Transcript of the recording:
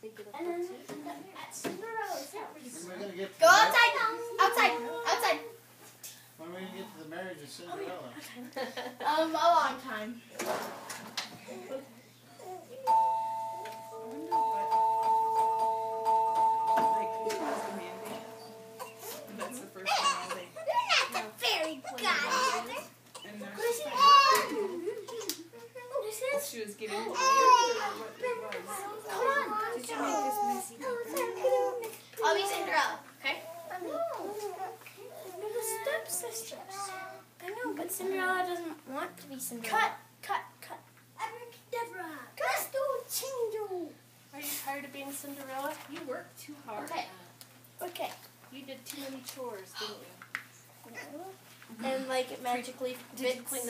Go the outside. Outside. Outside. When are we gonna get to the marriage of Cinderella? Um, a long time. That's the first time all I'll be Cinderella. Okay. We're the stepsisters. I know, but Cinderella doesn't want to be Cinderella. Cut. Cut. Cut. Abracadabra. Casto Chingo. Are you tired of being Cinderella? You work too hard. Okay. Okay. You did too many chores, didn't you? And like it magically Did you clean the